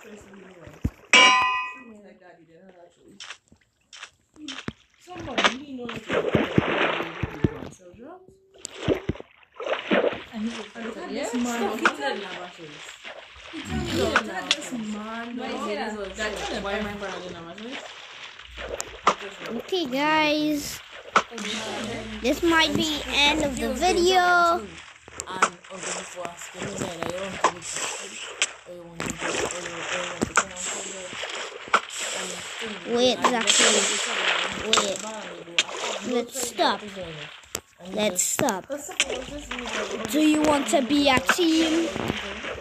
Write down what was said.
Tracy anyway. Something like that, you know, actually. Somebody, it. it brother didn't batteries. Okay, guys. This might be end of the video. And on the before asking me that I want to be I want to be I want to come Wait, exactly. Wait. Let's stop. Let's stop. Do you want to be a team? And the father